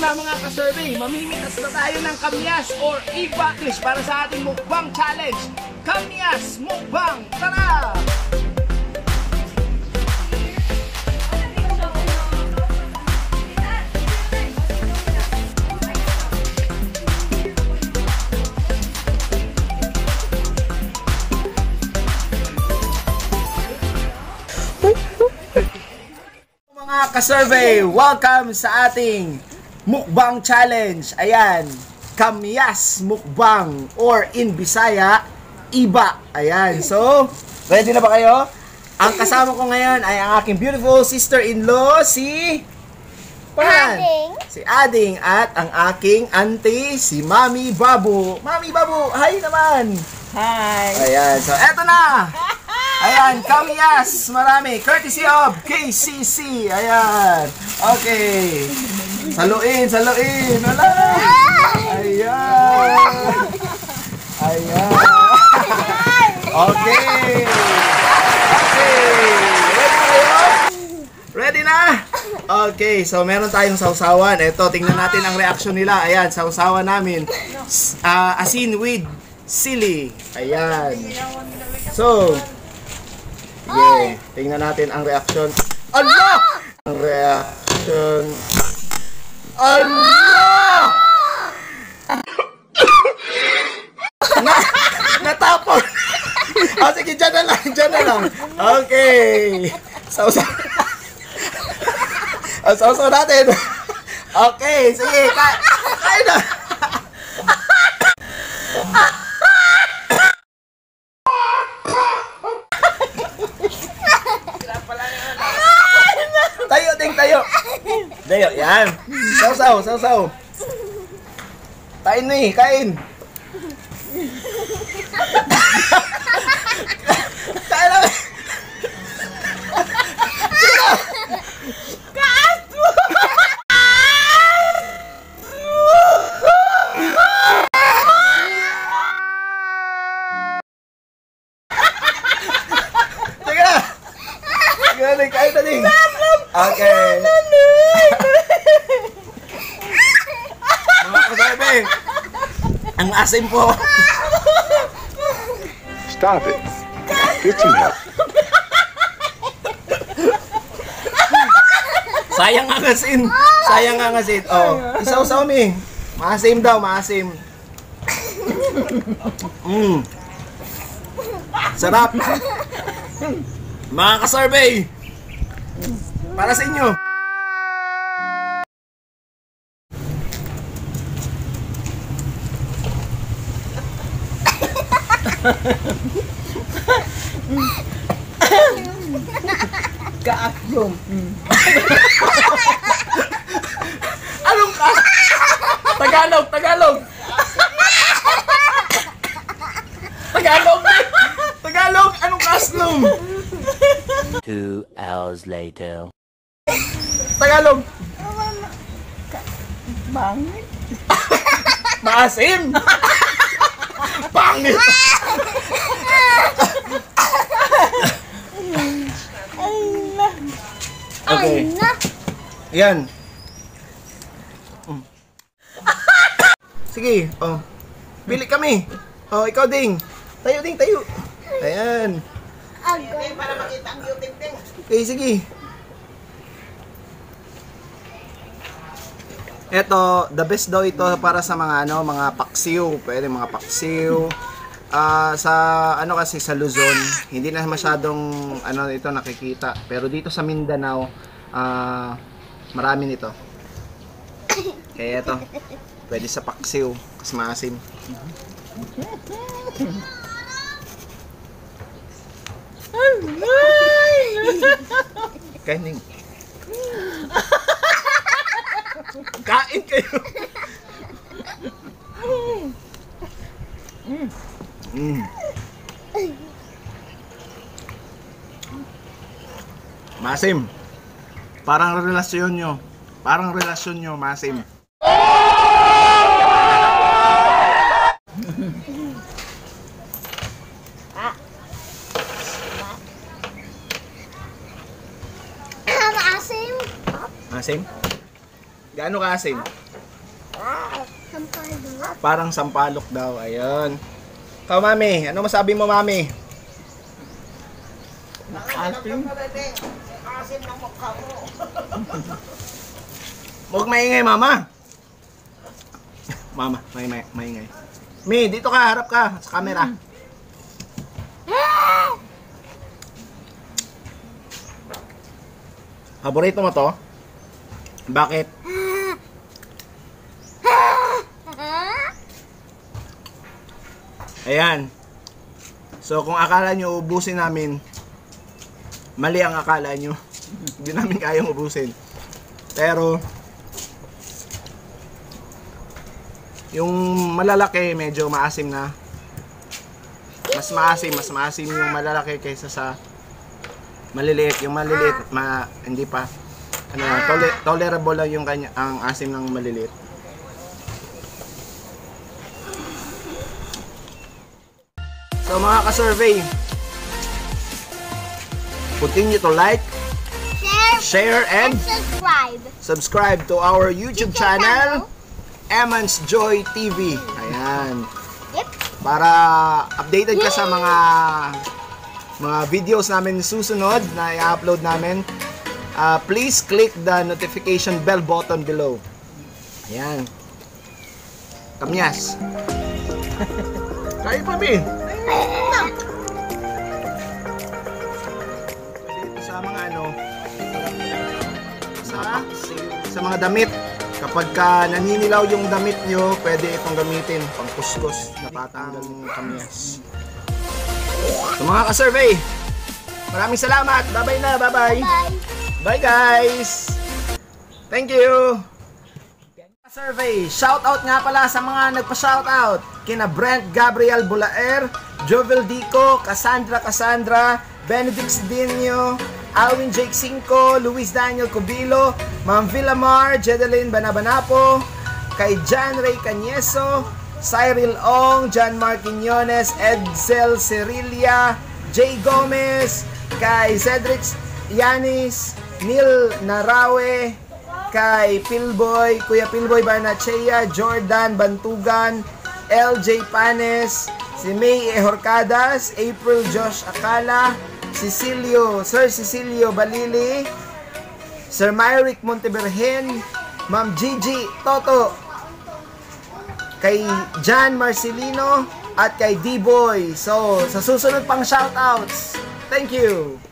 na mga ka-survey, mamimitas na tayo ng kamyas or e-backlist para sa ating mukbang challenge. Kamyas Mukbang! Tara! Mga ka-survey, welcome sa ating mukbang challenge. Ayan, Kamyas Mukbang or in Bisaya, Iba. Ayan, so, ready na ba kayo? Ang kasama ko ngayon ay ang aking beautiful sister-in-law, si... Pan. Ading. Si Ading at ang aking auntie, si Mami Babu. Mami Babu, hi naman! Hi! Ayan, so eto na! Ayan, kamyas! Marami. Courtesy of KCC. Ayan. Okay. Saluin, saluin. Wala. Ayan. Ayan. Okay. Okay. Ready na? Okay, so meron tayong sausawan. Ito, tingnan natin ang reaction nila. Ayan, sausawan namin. S- ah, asin with sili. Ayan. So, sige, tingnan natin ang reaction. Allah! Ang reaction. Allah! Na, natapon. oh, sige, dyan na lang, dyan na lang. Okay. Sausaw. Oh, sausaw natin. Okay, sige, ka kain na. Tayo, ding, tayo. Tayo, yan. Sausaw, sausaw. Kain na eh, kain. kain na. Sige na. Sige na, ding, kain na ding. Okay. Mga kasabi, ang asim po. Stop it. Get some help. Sayang ang asin. Sayang ang asin. Oh, isaw-saw mi. Maasim daw, maasim. Mm. Sarap. Mga ka-survey. Para sa inyo. Kaakyong. Anong ka? Tagalog, Tagalog. Tagalog. Tagalog, anong kaslong? Two hours later. Tagalog. Bangit. Maasim. Pangit. Okay. Yan. Sige, oh. Pili kami. Oh, ikaw ding. Tayo ding, tayo. Ayan. Agad. Okay, sige. Ito, the best daw ito para sa mga ano, mga paksiw. Pwede mga paksiw. Ah, sa ano kasi sa Luzon, hindi na masyadong ano ito nakikita. Pero dito sa Mindanao, ah marami nito. Kaya ito, pwede sa paksiw, kasi maasim. Kain din. Kain kayo. Mm. Masim. Parang relasyon nyo. Parang relasyon nyo, Masim. Maasim. Asim? Gaano ka asim? Sampalo. Parang sampalok daw. Ayun. Ikaw, mami. Ano masabi mo, mami? Asim. Huwag maingay, mama. Mama, may, may, maingay. Mi, dito ka, harap ka sa camera. Paborito mo to? Bakit? Ayan. So, kung akala nyo ubusin namin, mali ang akala nyo. Hindi namin kayang ubusin. Pero, yung malalaki, medyo maasim na. Mas maasim, mas maasim yung malalaki kaysa sa maliliit. Yung maliliit, ma, hindi pa. Ano, tole- tolerable lang yung kanya, ang asim ng maliliit. So mga ka-survey, continue to like, Share share, and and subscribe. subscribe to our YouTube channel, Eman's Joy TV. Ayan. Yep. Para updated ka sa mga mga videos namin susunod na i-upload namin, uh, please click the notification bell button below. Ayan. Kamyas. Kaya pa, Bin. Sa mga ano, sa, sa mga damit. Kapag ka naninilaw yung damit nyo, pwede itong gamitin pang kuskus na patanggal ng kamyas. So mga ka-survey, maraming salamat. Bye-bye na. Bye-bye. Bye. Bye guys! Thank you! Survey, shout out nga pala sa mga nagpa-shout out kina Brent Gabriel Bulaer, Jovel Dico, Cassandra Cassandra, Benedict Sidinio, Alwin Jake Cinco, Luis Daniel Cubilo, Ma'am Villamar, Jedeline Banabanapo, kay John Ray Cañeso, Cyril Ong, John Mark Quiñones, Edsel Cerilia, Jay Gomez, kay Cedric Yanis, Neil Narawe, kay Pilboy, Kuya Pilboy Barnachea, Jordan Bantugan, LJ Panes, si May Ehorcadas, April Josh Akala, Cecilio, Sir Cecilio Balili, Sir Myrick Monteberhen, Ma'am Gigi Toto, kay John Marcelino, at kay D-Boy. So, sa susunod pang shoutouts, thank you!